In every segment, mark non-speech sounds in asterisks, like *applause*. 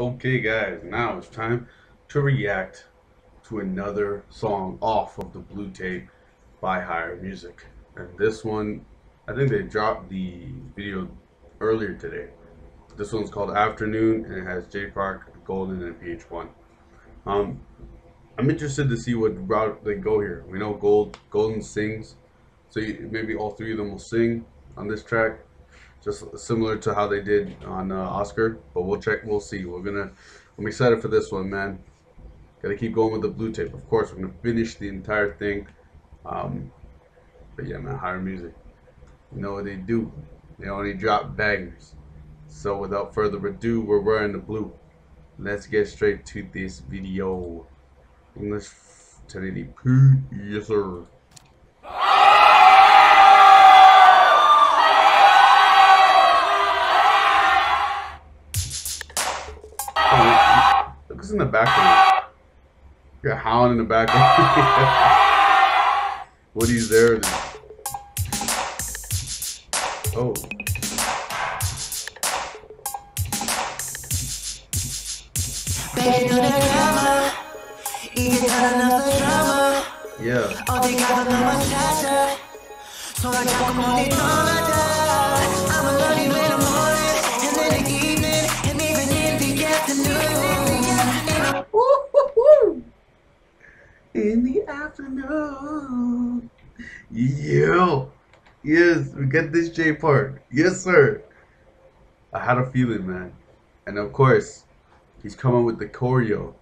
Okay, guys, now it's time to react to another song off of the Blue Tape by Higher Music. And this one, I think they dropped the video earlier today. This one's called Afternoon and it has Jay Park, Golden, and pH-1. Um, I'm interested to see what route they go here. We know Gold Golden sings, so maybe all three of them will sing on this track just similar to how they did on uh, Oscar. But we'll check. We'll see. We're gonna. I'm excited for this one, man. Gotta keep going with the blue tape. Of course, we're gonna finish the entire thing. Um, but yeah, man, higher music. You know what they do? They only drop bangers. So without further ado, we're wearing the blue. Let's get straight to this video. English 1080p, yes sir. The background. Got Howland in the background. *laughs* Woodie's there. Oh. Yeah. In the afternoon. Yeah. Yes, we get this Jay Park. Yes, sir. I had a feeling, man. And of course, he's coming with the choreo.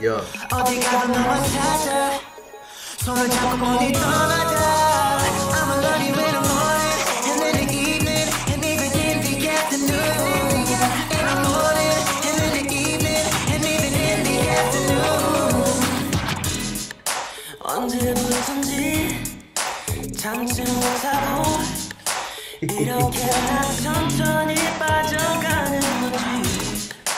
Yeah.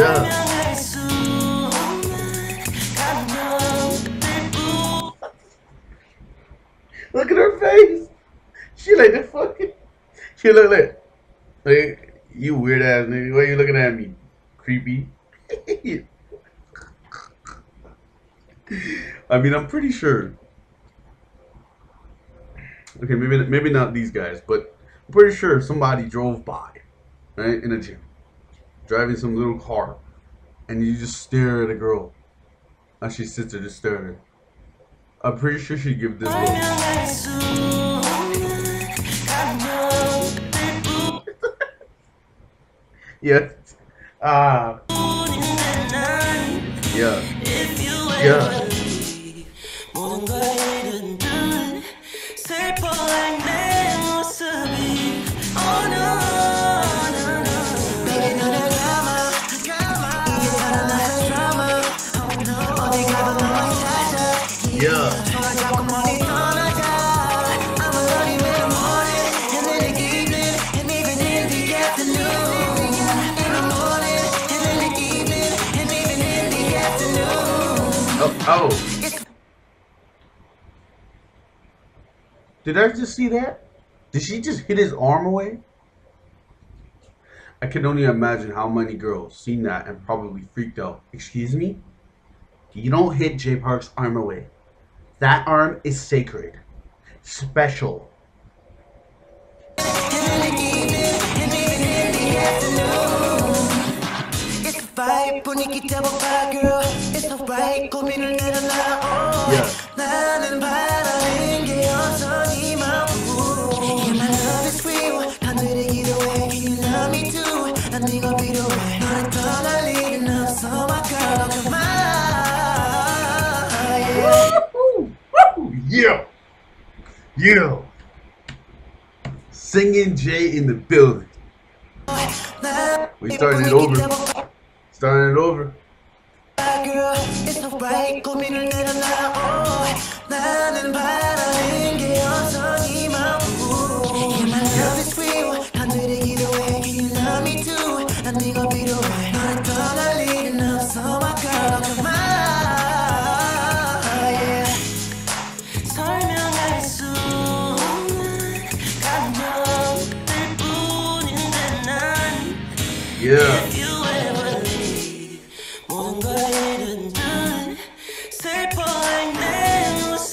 go. Look at her face. She like the fucking. She look like, like you weird ass nigga. Why you looking at me, creepy? *laughs* I mean, I'm pretty sure. Okay, maybe maybe not these guys, but I'm pretty sure somebody drove by, right, in a gym driving some little car, and you just stare at a girl, and she sits there just staring. I'm pretty sure she'd give this look. *laughs* yes. Ah. Yeah. Yeah. Oh. Did I just see that? Did she just hit his arm away? I can only imagine how many girls seen that and probably freaked out. Excuse me? You don't hit Jay Park's arm away. That arm is sacred. Special alright 고민을 내려놔 나는 바라는 게 없어 네 마음으로 Yeah my love is real 하늘의 기도해 Can you love me too 난 네가 필요해 너를 떠날 일은 없어 my girl come on Yeah Yeah Yeah Singing Jay in the building. We starting it over. Starting it over. Girl, it's alright 고민을 oh, 나는 바라는 게 없어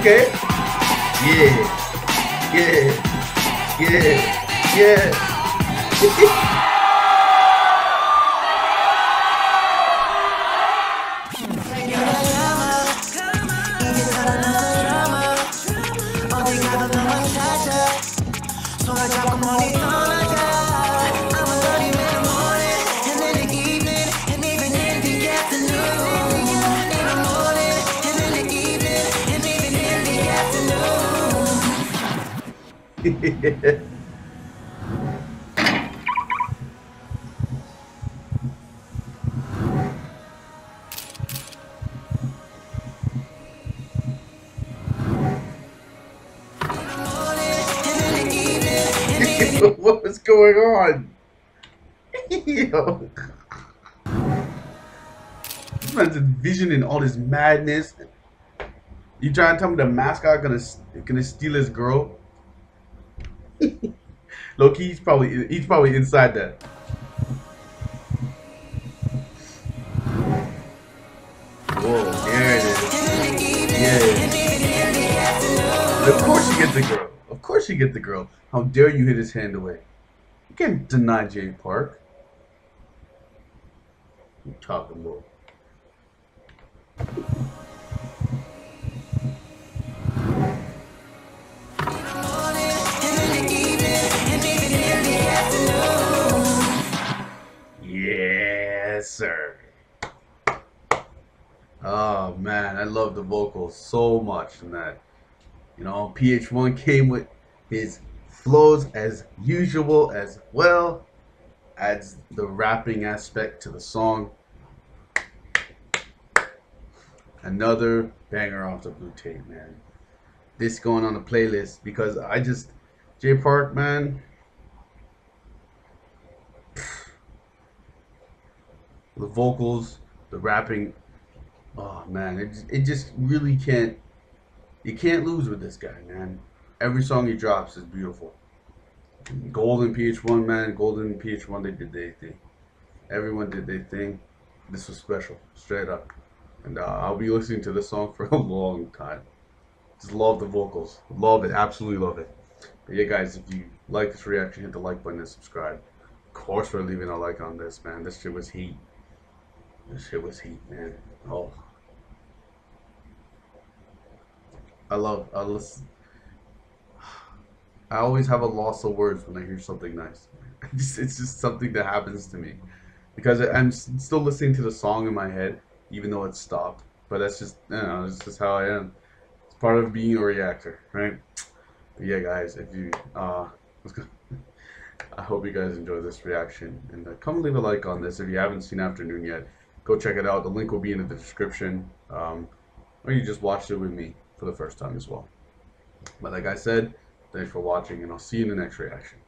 Okay. Yeah. Yeah. Yeah. Yeah. *laughs* what was going on? Yo. This man's envisioning all this madness. You trying to tell me the mascot gonna gonna steal his girl? Loki, he's probably he's probably inside that. Whoa, there it is. Yeah. Of course you get the girl. Of course you get the girl. How dare you hit his hand away? You can't deny Jay Park. You talking about? Love the vocals so much in that. You know, pH-1 came with his flows as usual as well, adds the rapping aspect to the song. Another banger off the blue tape, man. This going on the playlist because I just Jay Park, man. The vocals, the rapping, oh man, it it just really can't you can't lose with this guy, man. Every song he drops is beautiful. Golden pH-1, man. Golden pH-1, they did their thing. Everyone did their thing. This was special, straight up. And uh, I'll be listening to this song for a long time. Just love the vocals. Love it. Absolutely love it. But yeah, guys, if you like this reaction, hit the like button and subscribe. Of course, we're leaving a like on this, man. This shit was heat. This shit was heat, man. Oh. I love, I listen. I always have a loss of words when I hear something nice. *laughs* It's, it's just something that happens to me because I'm still listening to the song in my head, even though it's stopped. But that's just, you know, it's just how I am. It's part of being a reactor, right? But yeah, guys, if you, uh. *laughs* I hope you guys enjoy this reaction and uh, come leave a like on this if you haven't seen Afternoon yet. Go check it out. The link will be in the description, um, or you just watched it with me for the first time as well. But like I said, thanks for watching, and I'll see you in the next reaction.